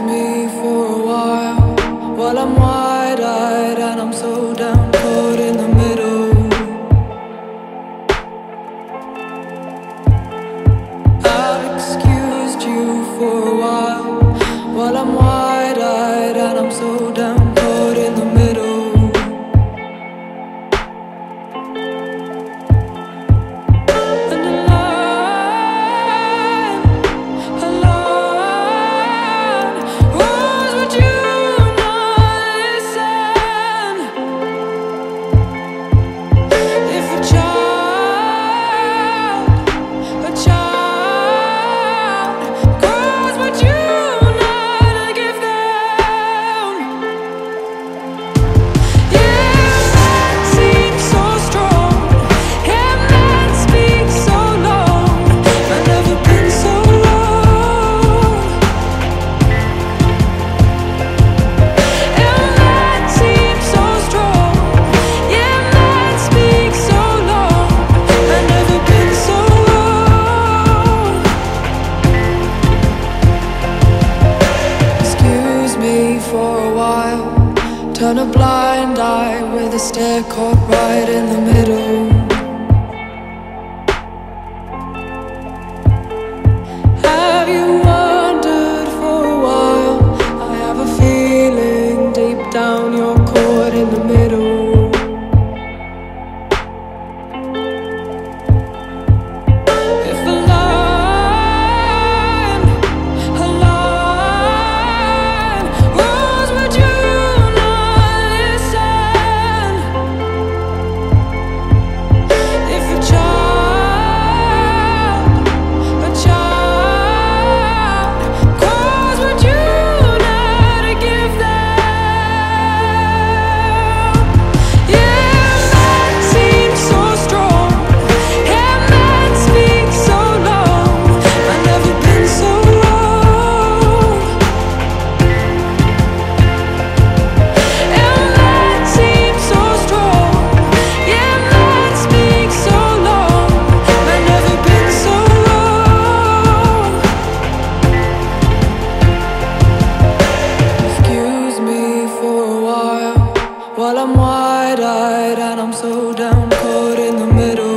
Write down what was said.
me for a while. While I'm wide-eyed and I'm so down caught in the middle. I've excused you for a while. While I'm wide-eyed and I'm so down for a while. Turn a blind eye with a stare caught right in the middle. While I'm wide-eyed and I'm so down caught in the middle